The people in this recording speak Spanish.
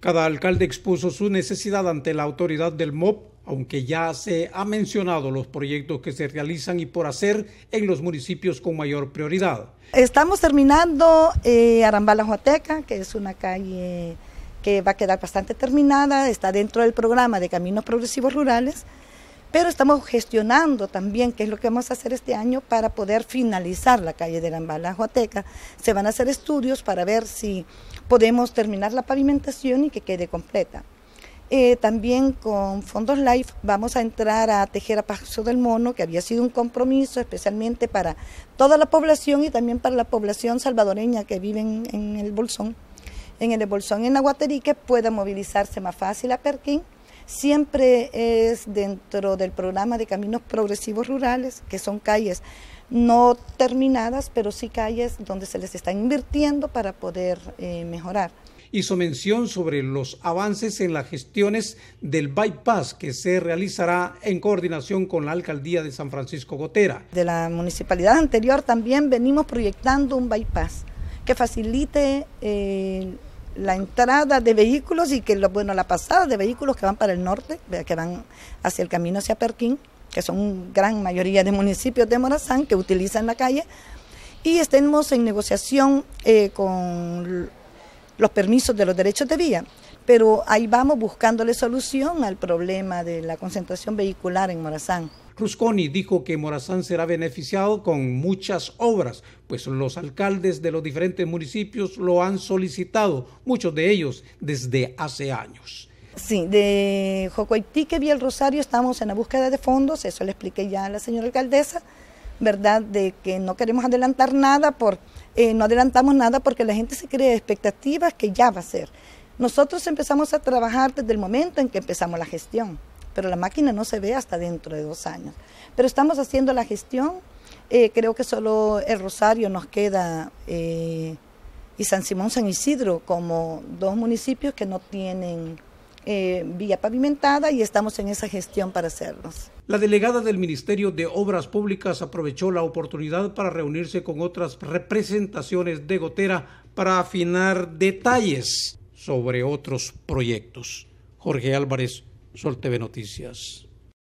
Cada alcalde expuso su necesidad ante la autoridad del MOP, aunque ya se ha mencionado los proyectos que se realizan y por hacer en los municipios con mayor prioridad. Estamos terminando eh, Arambala Huateca, que es una calle que va a quedar bastante terminada, está dentro del programa de Caminos Progresivos Rurales, pero estamos gestionando también qué es lo que vamos a hacer este año para poder finalizar la calle de Arambala Huateca. Se van a hacer estudios para ver si podemos terminar la pavimentación y que quede completa. Eh, también con Fondos Life vamos a entrar a tejer a Paso del Mono, que había sido un compromiso especialmente para toda la población y también para la población salvadoreña que vive en, el Bolsón. En el Bolsón, en Aguaterí, que pueda movilizarse más fácil a Perquín. Siempre es dentro del programa de Caminos Progresivos Rurales, que son calles no terminadas, pero sí calles donde se les está invirtiendo para poder eh, mejorar. Hizo mención sobre los avances en las gestiones del bypass que se realizará en coordinación con la alcaldía de San Francisco Gotera. De la municipalidad anterior también venimos proyectando un bypass que facilite eh, la entrada de vehículos y que bueno la pasada de vehículos que van para el norte, que van hacia el camino hacia Perquín que son gran mayoría de municipios de Morazán que utilizan la calle, y estemos en negociación eh, con los permisos de los derechos de vía. Pero ahí vamos buscándole solución al problema de la concentración vehicular en Morazán. Rusconi dijo que Morazán será beneficiado con muchas obras, pues los alcaldes de los diferentes municipios lo han solicitado, muchos de ellos desde hace años. Sí, de Jocoitique vía el Rosario estamos en la búsqueda de fondos, eso le expliqué ya a la señora alcaldesa, ¿verdad? De que no queremos adelantar nada, por, eh, no adelantamos nada porque la gente se cree expectativas que ya va a ser. Nosotros empezamos a trabajar desde el momento en que empezamos la gestión, pero la máquina no se ve hasta dentro de dos años. Pero estamos haciendo la gestión, eh, creo que solo el Rosario nos queda eh, y San Simón San Isidro como dos municipios que no tienen eh, vía pavimentada y estamos en esa gestión para hacerlos. La delegada del Ministerio de Obras Públicas aprovechó la oportunidad para reunirse con otras representaciones de Gotera para afinar detalles sobre otros proyectos. Jorge Álvarez, Sol TV Noticias.